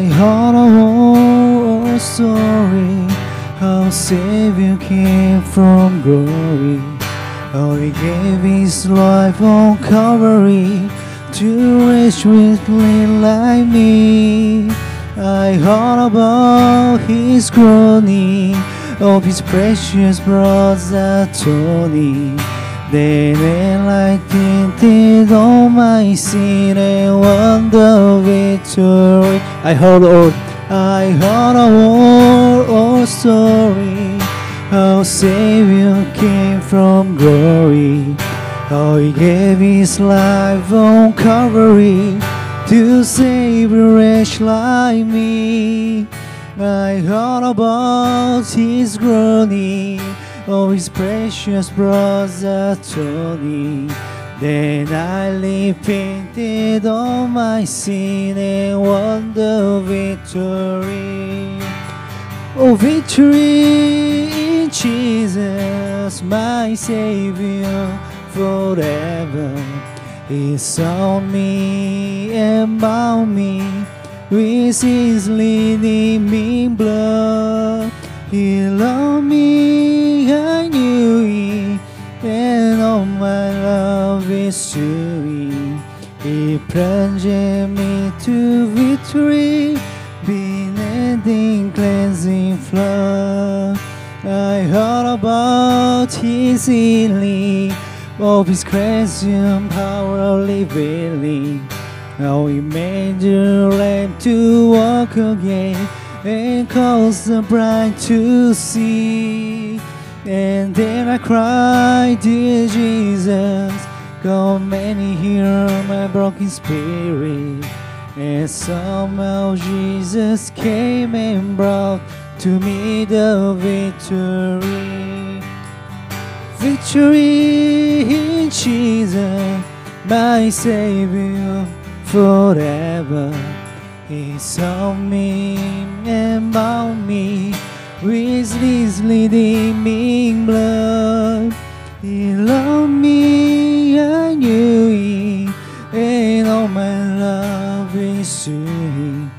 I heard a war story how Savior came from glory. How he gave his life on Calvary to reach weakly like me. I heard about his groaning of his precious brother Tony. Then enlightened on my sin and won the victory. I heard all, I heard a war or oh, oh, story. How oh, Savior came from glory. How he gave his life on Calvary to save a wretch like me. I heard about his groaning of his precious brother Tony. Then I repented on my sin and won the victory. Oh, victory in Jesus, my Savior, forever. He saw me and bound me with His redeeming blood. He loved me, I knew it, and all my love is to true. He plunged me to victory, ending cleansing flood. I heard about His healing, of His cleansing power revealing. How He made the to walk again and caused the bride to see. And then I cried, Dear Jesus, come and hear my broken spirit. And somehow Jesus came and brought to me the victory. Victory in Jesus, my Savior, forever. He saw me and bound me with His redeeming blood. He loved me, I knew it, and all my love is to Him.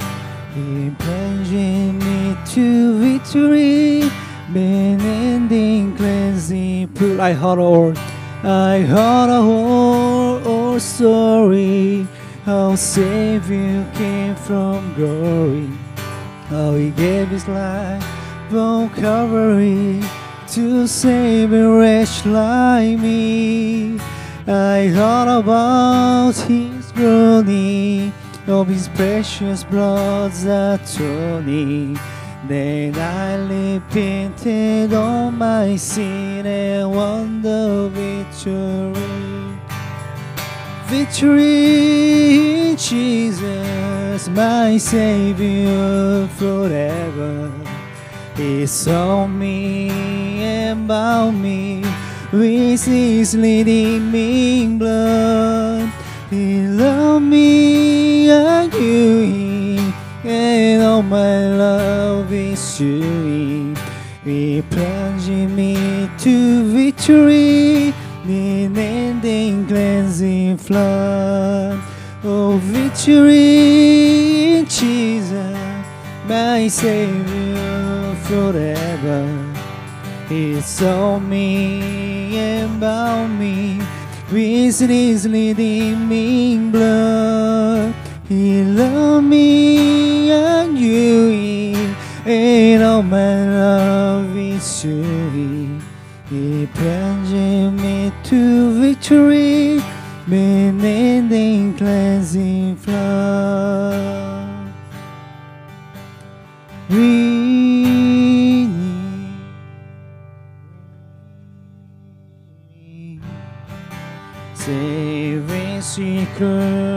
He plunged me to victory, been ending cleansing pool. I heard all, I heard a whole, whole story how Savior came from glory, how He gave His life on Calvary to save a wretch like me. I heard about His groaning of His precious blood that Tony. Then I repented on my sin and won the victory. Victory in Jesus, my Savior forever. He saw me and bound me with His redeeming blood. He loved me, I knew Him, and all my love is to Him. He plunged me to victory in ending cleansing flood. Oh, victory in Jesus, my Savior forever. He saw me and bound me with His redeeming blood. He loved me and knew it, and all my love is to Him. He plunged me to victory, been ending cleansing flood. We need saving secret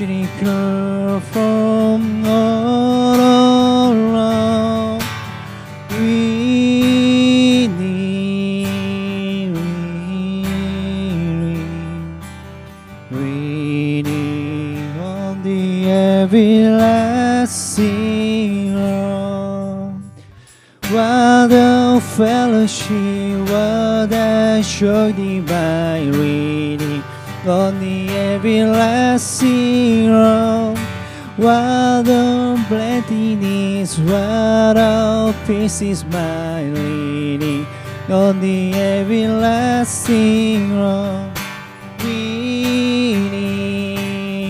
saving secret What a blessedness, what a peace is my leading on the everlasting love. Reading,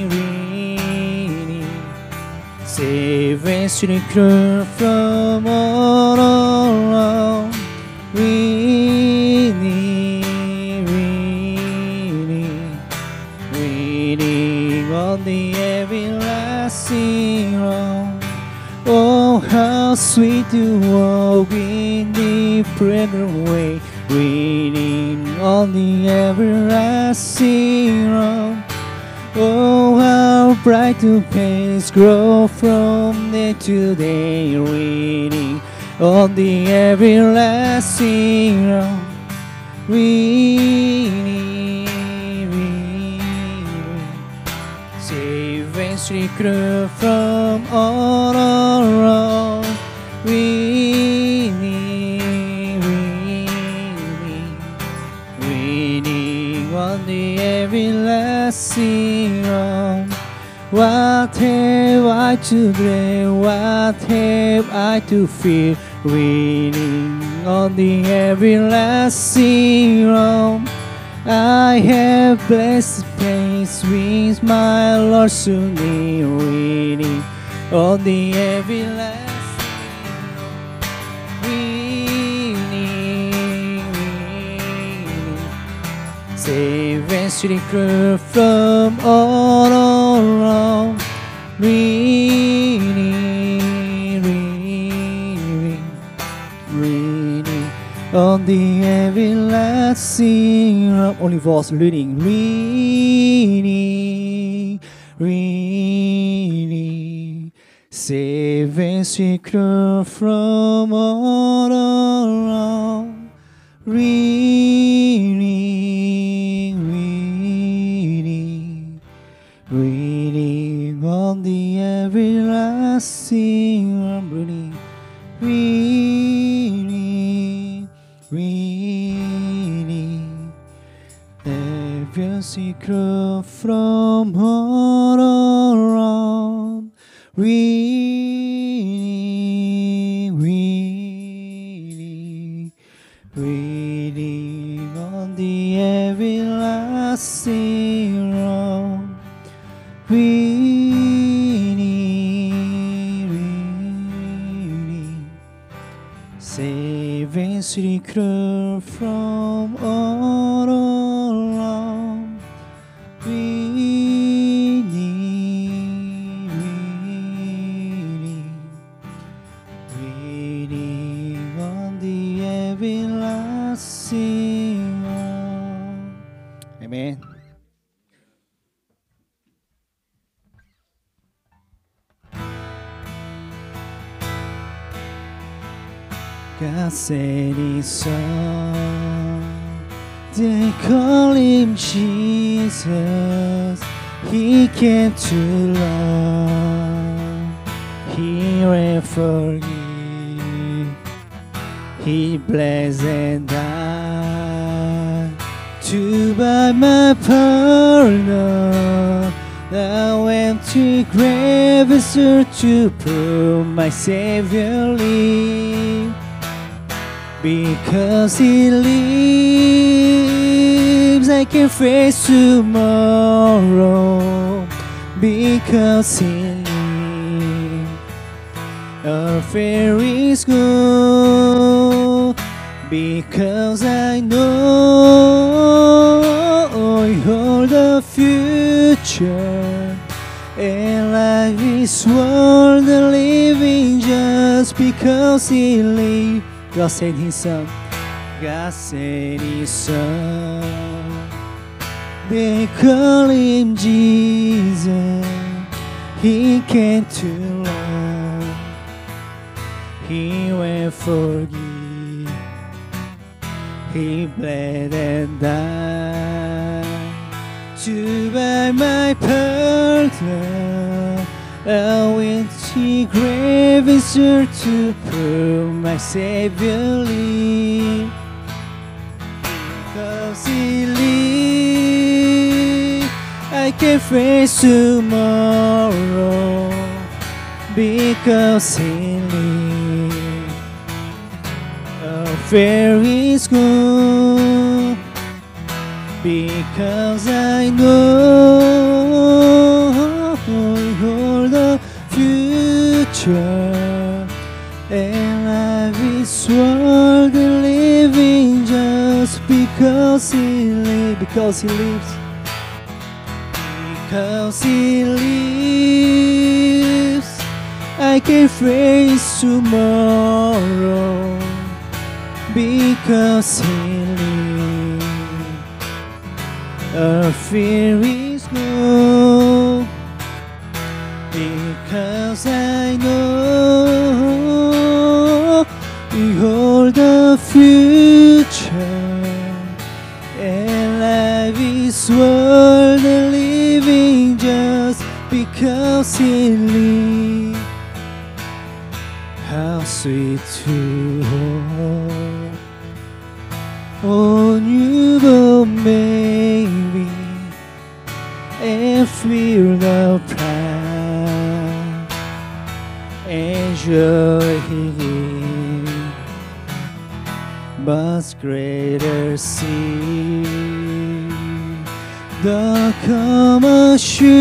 reading, saving secret from all how sweet to walk in the fragrant way, reading on the everlasting road. Oh, how bright the pace grow from day to day, reading on the everlasting road. Reading, reading, saving secret from all around. Reading, reading, reading on the everlasting road. What have I to dream? What have I to fear? Reading on the everlasting road. I have blessed place with my Lord soon near. Reading on the everlasting saving secret from all around. Reading, reading, reading on the everlasting rock. Only voice reading, reading, reading, saving secret from all around. Reading, everlasting rock. Reading, reading, reading, every secret from all around. Reading, everlasting road. Amen. God said his. They call him Jesus. He came to love, heal and forgive. He blessed and died to buy my pardon. I went to grave to prove my Savior lives. Because he lives, I can face tomorrow. Because he fear is gone. Because I know I hold the future. And life is worth the living just because he lives. God sent his son. God sent his son. They call him Jesus. He came to. He will forgive. He bled and died to buy my pardon. Went to grave is search to prove my Savior. Because He lives, I can face tomorrow. Because He lives, is gone. Because I know all the future and life is worth living just because he lives, because he lives, because he lives. I can face tomorrow because he lives. Our fear is gone because I know we hold the future and life is worth living just because He lives. How sweet to and feel the pride and joy he gives. But greater see the calm assurance.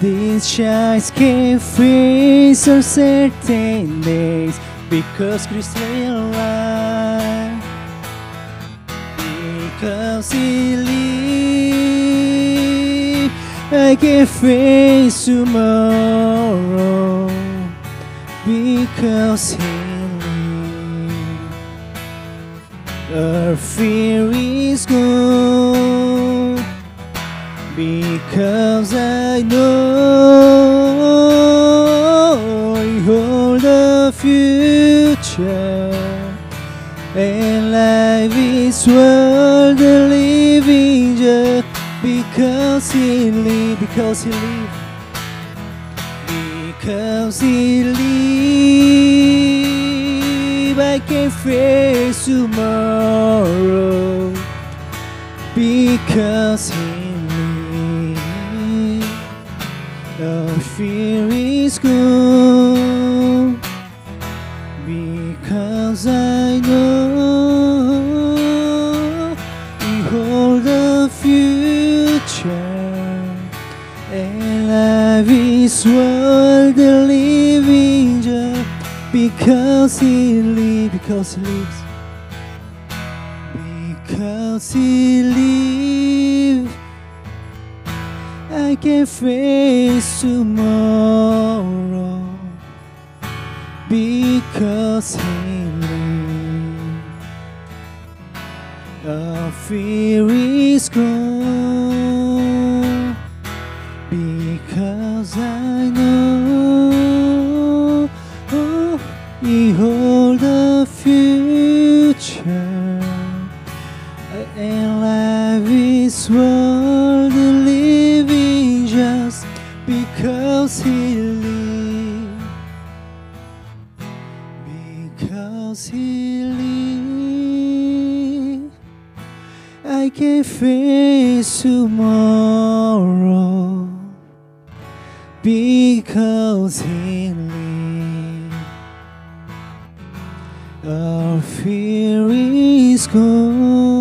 These shines can face certain days because Christ will because He I can face tomorrow because He lives our fear is gone because I know I hold the future and life is worth because He lives, because He lives, because. I can face tomorrow because He lives. Our fear is gone life is worth the living just because He lives, because He lives, because He lives. I can face tomorrow because He lives. Our fear is gone face tomorrow. Because He lives, our fear is gone.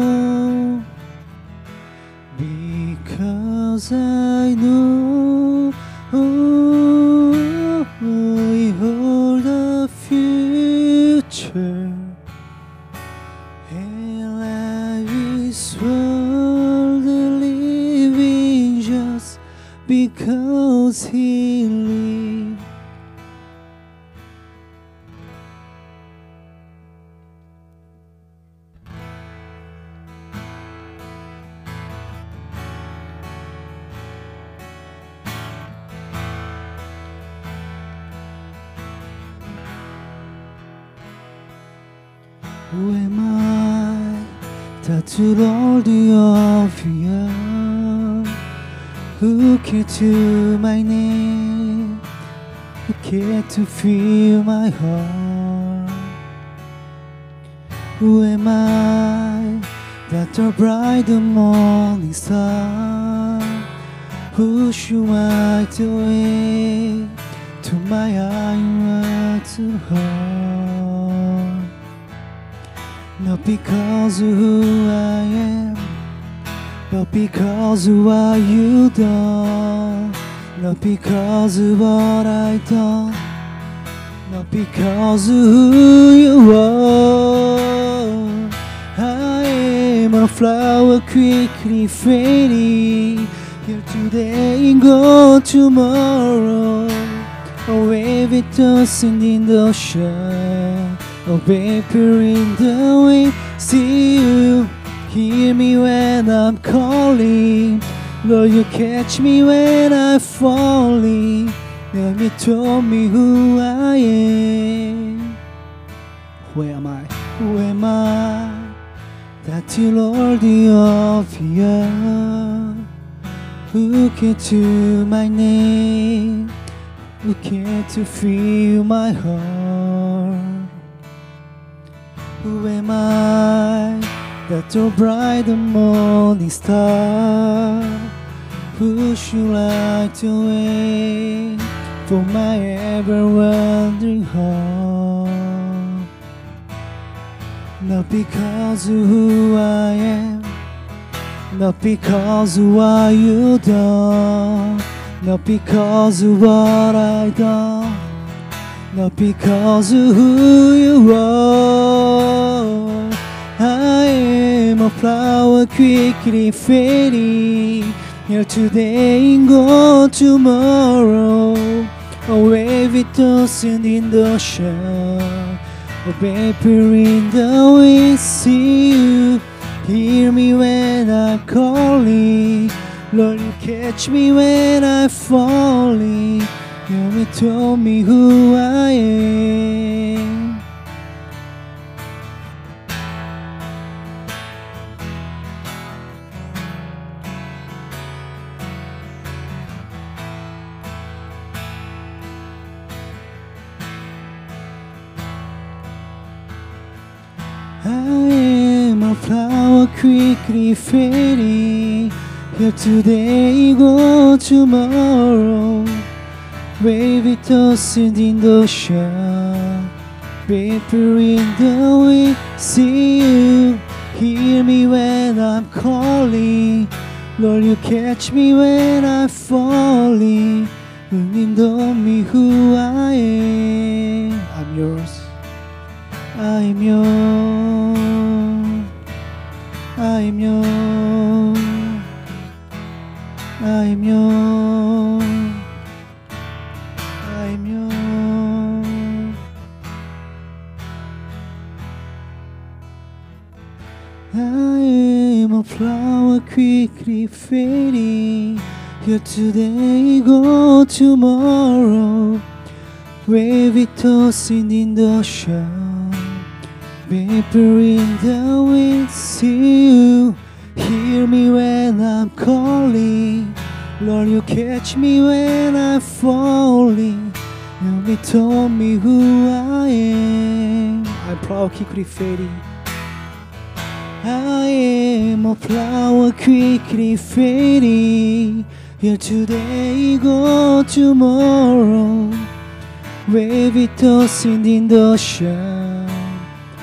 Who am I that to Lord the you? Who cared to my name? Who cared to feel my heart? Who am I that the bright the morning star? Who should I to my heart to heart? Not because of who I am, but because of what you done. Not because of what I done, not because of who you are. I am a flower quickly fading, here today and gone tomorrow. A wave it tossing in the ocean, a vapor in the wind. See you, hear me when I'm calling. Lord, you catch me when I'm falling. Let me tell me who I am. Where am I? Who am I? That you, Lord, the obvious. Who cared to my name? Cared to feel my heart? Who am I? That the bright morning star. Who should light the way for my ever wandering heart? Not because of who I am, not because of what you done, not because of what I done, not because of who you are. I am a flower quickly fading, here today and gone tomorrow. A wave it tossing in the ocean, a vapor in the wind. See you, hear me when I'm calling. Lord, you catch me when I'm falling. You me tell me who I am. I am a flower quickly fading. Here today, go tomorrow. Wave it tossing in the ocean. Vapor in the wind. See you, hear me when I'm calling. Lord, you catch me when I'm falling. You know me who I am. I'm yours. I'm yours. I'm yours. I'm yours. I'm yours. I am a flower quickly fading. Here today, go tomorrow. Wave it tossing in the ocean. Vapor in the wind. See you. Hear me when I'm calling. Lord, you catch me when I'm falling. You me told me who I am. I'm proud quickly fading. I am a flower quickly fading. Here today, go tomorrow. Wave it oh, tossing in the ocean.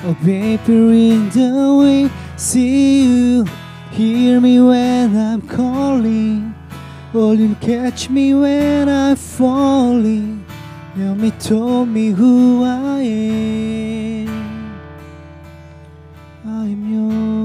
A vapor in the wind. See you, hear me when I'm calling, Will you catch me when I'm falling. Help me, told me who I am. I'm yours.